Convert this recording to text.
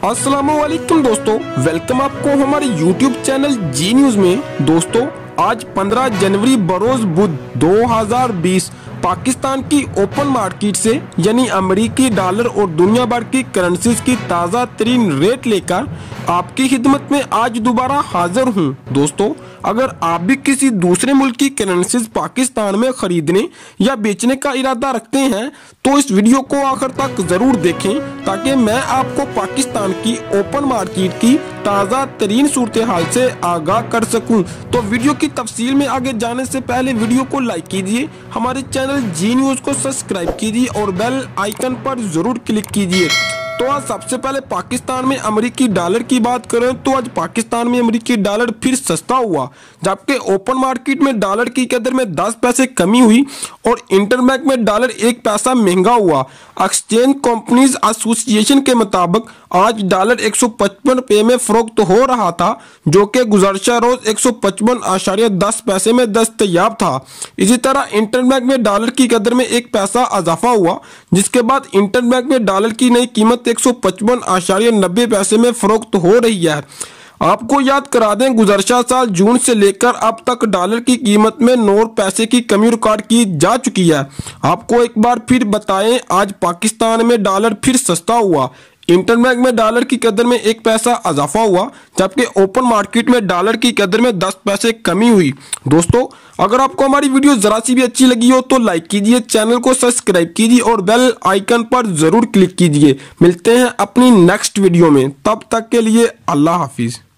السلام علیکم دوستو، ویلکم آپ کو ہمارے یوٹیوب چینل جی نیوز میں۔ دوستو، آج پندرہ جنوری بروز بدھ دو ہزار بیس پاکستان کی اوپن مارکیٹ سے یعنی امریکی ڈالر اور دنیا بھر کی کرنسیز کی تازہ ترین ریٹ لے کر آپ کی خدمت میں آج دوبارہ حاضر ہوں۔ دوستو اگر آپ بھی کسی دوسرے ملک کی کرنسیز پاکستان میں خریدنے یا بیچنے کا ارادہ رکھتے ہیں، تو اس ویڈیو کو آخر تک ضرور دیکھیں تاکہ میں آپ کو پاکستان کی اوپن مارکیٹ کی تازہ ترین صورتحال سے آگاہ کر سکوں۔ تو ویڈیو کی تفصیل میں آگے جانے سے پہلے ویڈیو کو لائک کیجیے، ہمارے چینل جی نیوز کو سبسکرائب کیجیے اور بیل آئیکن پر ضرور کلک کیجیے۔ تو آج سب سے پہلے پاکستان میں امریکی ڈالر کی بات کریں تو آج پاکستان میں امریکی ڈالر پھر سستا ہوا، جبکہ اوپن مارکیٹ میں ڈالر کی قدر میں دس پیسے کمی ہوئی اور انٹر بینک میں ڈالر ایک پیسہ مہنگا ہوا۔ ایکسچینج کمپنیز ایسوسییشن کے مطابق آج ڈالر ایک سو پچپن پے میں فروخت ہو رہا تھا، جو کہ گزارشہ روز ایک سو پچپن آشاریہ دس پیسے میں دستیاب تھا۔ اسی طرح انٹر بینک میں ڈالر کی قدر میں ایک پیسہ اضافہ ہوا، جس کے بعد انٹر بینک میں ڈالر کی نئی قیمت ایک سو پچپن آشاریہ نبے پیسے میں فروخت ہو رہی ہے۔ آپ کو یاد کرا دیں گزرشہ سال جون سے لے کر اب تک ڈالر کی قیمت میں نور پیسے کی کمی ریکارڈ کی جا چکی ہے۔ آپ کو ایک بار پھر بتائیں، آج پاکستان میں ڈالر پھر سستا ہوا۔ انٹر بینک میں ڈالر کی قدر میں ایک پیسہ اضافہ ہوا، جبکہ اوپن مارکیٹ میں ڈالر کی قدر میں دس پیسے کمی ہوئی۔ دوستو، اگر آپ کو ہماری ویڈیو ذرا سی بھی اچھی لگی ہو تو لائک کیجیے چینل کو سبسکرائب کیجیے اور بیل آئیکن پر ضرور کلک کیجیے۔ ملتے ہیں اپنی نیکسٹ ویڈیو میں۔ تب تک کے لیے اللہ حافظ۔